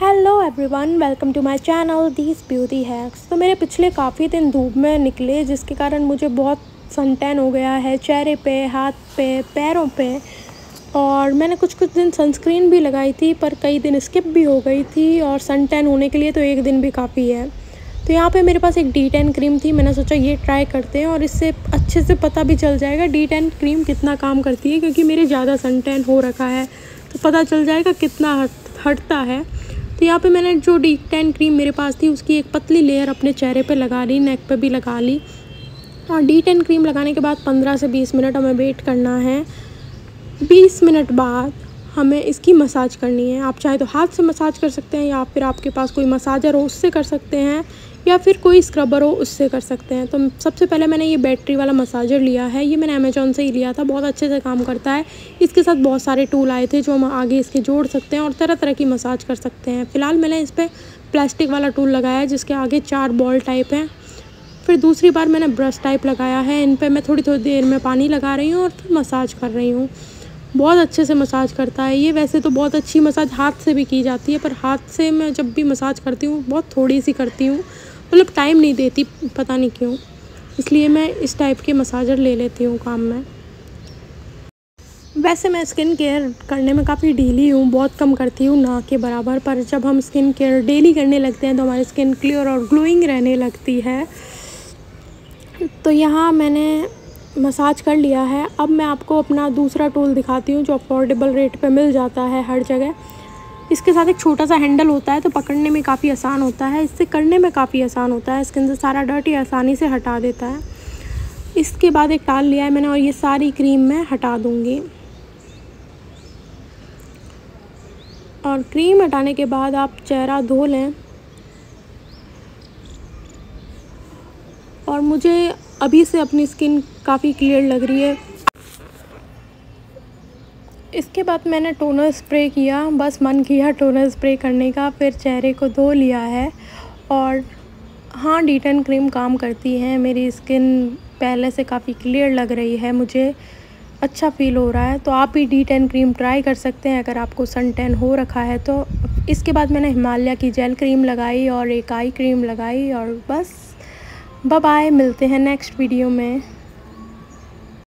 Hello everyone welcome to my channel these beauty hacks तो मेरे पिछले काफ़ी दिन धूप में निकले, जिसके कारण मुझे बहुत सन टैन हो गया है, चेहरे पे, हाथ पे, पैरों पे। और मैंने कुछ कुछ दिन सनस्क्रीन भी लगाई थी, पर कई दिन स्किप भी हो गई थी, और सन टैन होने के लिए तो एक दिन भी काफ़ी है। तो यहाँ पे मेरे पास एक डी टेन क्रीम थी, मैंने सोचा ये ट्राई करते हैं, और इससे अच्छे से पता भी चल जाएगा डी टेन क्रीम कितना काम करती है, क्योंकि मेरे ज़्यादा सन टैन हो रखा है। तो पता चल जाएगा कितना हट, हटता है। तो यहाँ पे मैंने जो डी टेन क्रीम मेरे पास थी, उसकी एक पतली लेयर अपने चेहरे पे लगा ली नेक पे भी लगा ली। और डी टेन क्रीम लगाने के बाद पंद्रह से बीस मिनट हमें वेट करना है। बीस मिनट बाद हमें इसकी मसाज करनी है। आप चाहे तो हाथ से मसाज कर सकते हैं या फिर आपके पास कोई मसाजर हो, उससे कर सकते हैं। या फिर कोई स्क्रबर हो, उससे कर सकते हैं। तो सबसे पहले मैंने ये बैटरी वाला मसाजर लिया है। ये मैंने अमेजोन से ही लिया था। बहुत अच्छे से काम करता है। इसके साथ बहुत सारे टूल आए थे जो हम आगे इसके जोड़ सकते हैं और तरह तरह की मसाज कर सकते हैं। फ़िलहाल मैंने इस पर प्लास्टिक वाला टूल लगाया है, जिसके आगे चार बॉल टाइप हैं। फिर दूसरी बार मैंने ब्रश टाइप लगाया है। इन पर मैं थोड़ी थोड़ी देर में पानी लगा रही हूँ और फिर मसाज कर रही हूँ। बहुत अच्छे से मसाज करता है। ये वैसे तो बहुत अच्छी मसाज हाथ से भी की जाती है, पर हाथ से मैं जब भी मसाज करती हूँ, बहुत थोड़ी सी करती हूँ। मतलब टाइम नहीं देती, पता नहीं क्यों। इसलिए मैं इस टाइप के मसाजर ले लेती हूँ काम में। वैसे मैं स्किन केयर करने में काफ़ी ढीली हूँ, बहुत कम करती हूँ ना के बराबर, पर जब हम स्किन केयर डेली करने लगते हैं तो हमारी स्किन क्लियर और ग्लोइंग रहने लगती है। तो यहाँ मैंने मसाज कर लिया है। अब मैं आपको अपना दूसरा टूल दिखाती हूँ जो अफोर्डेबल रेट पे मिल जाता है हर जगह। इसके साथ एक छोटा सा हैंडल होता है तो पकड़ने में काफ़ी आसान होता है। इससे करने में काफ़ी आसान होता है। इसके अंदर सारा डर्ट ये आसानी से हटा देता है। इसके बाद एक टाल लिया है मैंने और ये सारी क्रीम मैं हटा दूँगी। और क्रीम हटाने के बाद आप चेहरा धो लें। और मुझे अभी से अपनी स्किन काफ़ी क्लियर लग रही है। इसके बाद मैंने टोनर स्प्रे किया, बस मन किया टोनर स्प्रे करने का, फिर चेहरे को धो लिया है और हाँ डी टेन क्रीम काम करती है। मेरी स्किन पहले से काफ़ी क्लियर लग रही है, मुझे अच्छा फील हो रहा है। तो आप भी डी टेन क्रीम ट्राई कर सकते हैं, अगर आपको सन टेन हो रखा है तो। इसके बाद मैंने हिमालय की जेल क्रीम लगाई और एक आई क्रीम लगाई और बस। बाय मिलते हैं नेक्स्ट वीडियो में।